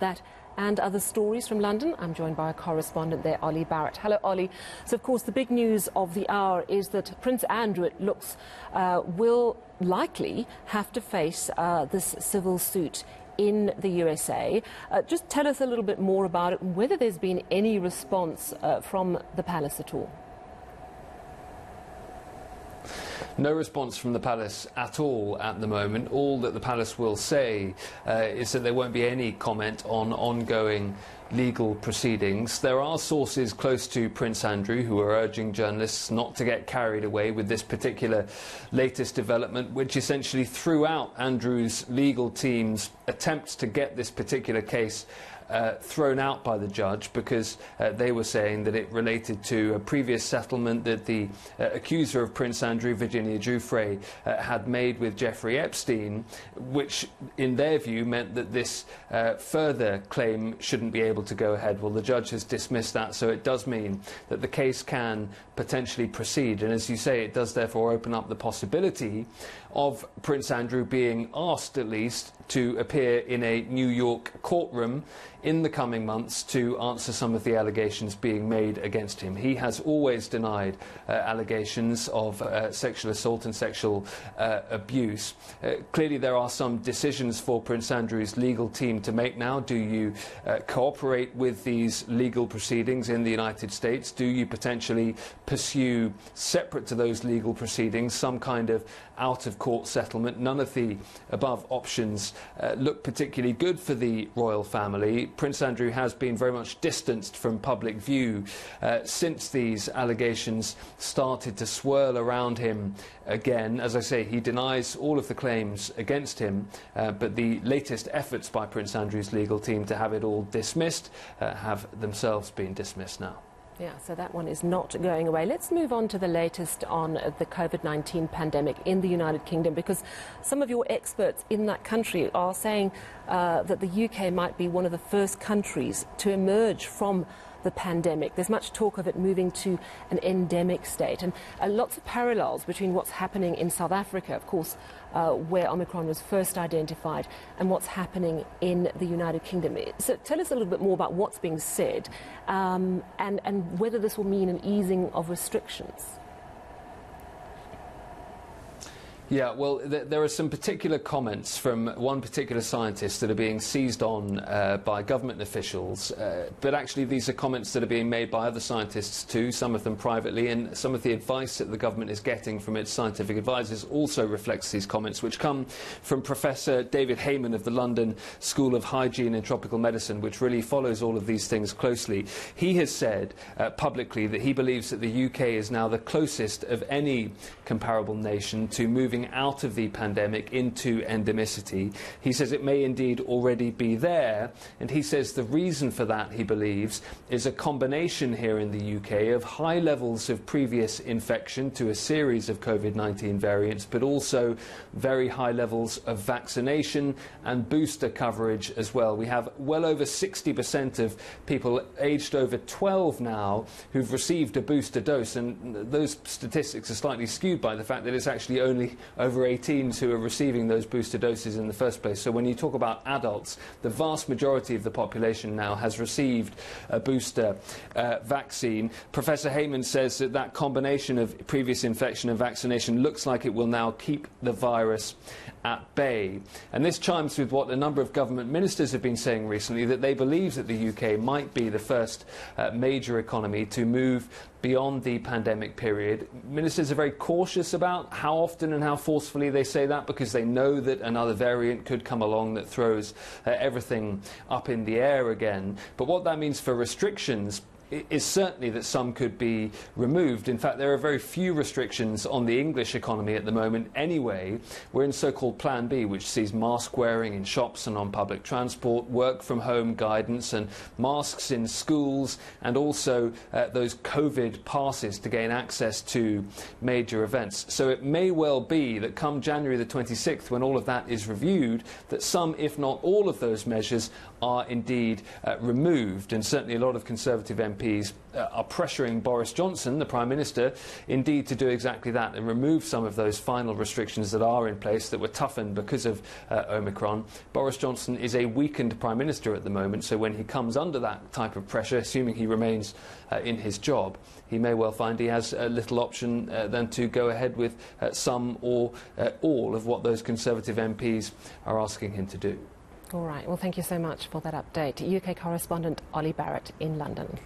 that and other stories from London. I'm joined by a correspondent there, Olly Barratt. Hello, Olly. So, of course, the big news of the hour is that Prince Andrew, it looks, uh, will likely have to face uh, this civil suit in the USA. Uh, just tell us a little bit more about it and whether there's been any response uh, from the palace at all. No response from the palace at all at the moment. All that the palace will say uh, is that there won't be any comment on ongoing legal proceedings. There are sources close to Prince Andrew who are urging journalists not to get carried away with this particular latest development, which essentially threw out Andrew's legal team's attempts to get this particular case uh, thrown out by the judge because uh, they were saying that it related to a previous settlement that the uh, accuser of Prince Andrew, Virginia Giuffre, uh, had made with Jeffrey Epstein, which, in their view, meant that this uh, further claim shouldn't be able to go ahead. Well, the judge has dismissed that, so it does mean that the case can potentially proceed. And as you say, it does therefore open up the possibility of Prince Andrew being asked, at least, to appear in a New York courtroom in the coming months to answer some of the allegations being made against him. He has always denied uh, allegations of uh, sexual assault and sexual uh, abuse. Uh, clearly, there are some decisions for Prince Andrew's legal team to make now. Do you uh, cooperate with these legal proceedings in the United States? Do you potentially pursue, separate to those legal proceedings, some kind of out of court settlement? None of the above options uh, look particularly good for the royal family. Prince Andrew has been very much distanced from public view uh, since these allegations started to swirl around him again. As I say, he denies all of the claims against him, uh, but the latest efforts by Prince Andrew's legal team to have it all dismissed uh, have themselves been dismissed now. Yeah, so that one is not going away. Let's move on to the latest on the COVID 19 pandemic in the United Kingdom because some of your experts in that country are saying uh, that the UK might be one of the first countries to emerge from the pandemic. There's much talk of it moving to an endemic state, and uh, lots of parallels between what's happening in South Africa, of course, uh, where Omicron was first identified, and what's happening in the United Kingdom. So tell us a little bit more about what's being said um, and, and whether this will mean an easing of restrictions. Yeah, well, th there are some particular comments from one particular scientist that are being seized on uh, by government officials, uh, but actually these are comments that are being made by other scientists too, some of them privately, and some of the advice that the government is getting from its scientific advisors also reflects these comments, which come from Professor David Heymann of the London School of Hygiene and Tropical Medicine, which really follows all of these things closely. He has said uh, publicly that he believes that the UK is now the closest of any comparable nation to moving moving out of the pandemic into endemicity. He says it may indeed already be there, and he says the reason for that, he believes, is a combination here in the UK of high levels of previous infection to a series of COVID 19 variants, but also very high levels of vaccination and booster coverage as well. We have well over 60% of people aged over 12 now who've received a booster dose, and those statistics are slightly skewed by the fact that it's actually only over 18s who are receiving those booster doses in the first place. So when you talk about adults, the vast majority of the population now has received a booster uh, vaccine. Professor Heymann says that that combination of previous infection and vaccination looks like it will now keep the virus at bay. And this chimes with what a number of government ministers have been saying recently, that they believe that the UK might be the first uh, major economy to move beyond the pandemic period. Ministers are very cautious about how often and how forcefully they say that because they know that another variant could come along that throws uh, everything up in the air again. But what that means for restrictions is certainly that some could be removed. In fact, there are very few restrictions on the English economy at the moment anyway. We're in so called Plan B, which sees mask wearing in shops and on public transport, work from home guidance, and masks in schools, and also uh, those COVID passes to gain access to major events. So it may well be that come January the 26th, when all of that is reviewed, that some, if not all of those measures, are indeed uh, removed. And certainly a lot of Conservative MPs MPs uh, are pressuring Boris Johnson, the Prime Minister, indeed to do exactly that and remove some of those final restrictions that are in place that were toughened because of uh, Omicron. Boris Johnson is a weakened Prime Minister at the moment, so when he comes under that type of pressure, assuming he remains uh, in his job, he may well find he has little option uh, than to go ahead with uh, some or all of what those Conservative MPs are asking him to do. All right. Well, thank you so much for that update. UK correspondent Olly Barratt in London.